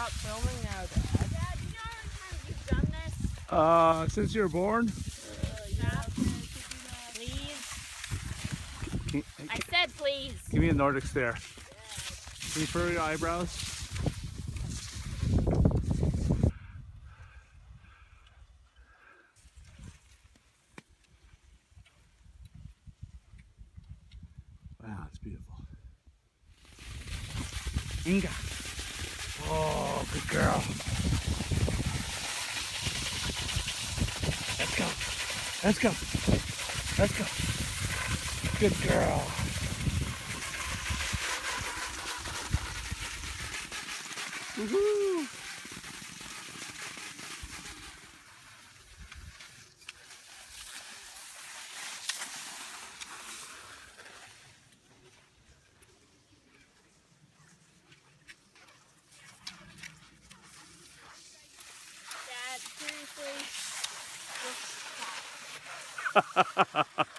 stop filming now, Dad? Dad, you know how many times you've done this? Uh, since you were born? Stop. Please. Can, I said please. give me a Nordic stare. Can you furrow your eyebrows? Wow, it's beautiful. Inga. Oh, Oh, good girl. Let's go. Let's go. Let's go. Good girl. Woohoo! Dad, seriously. Just stop.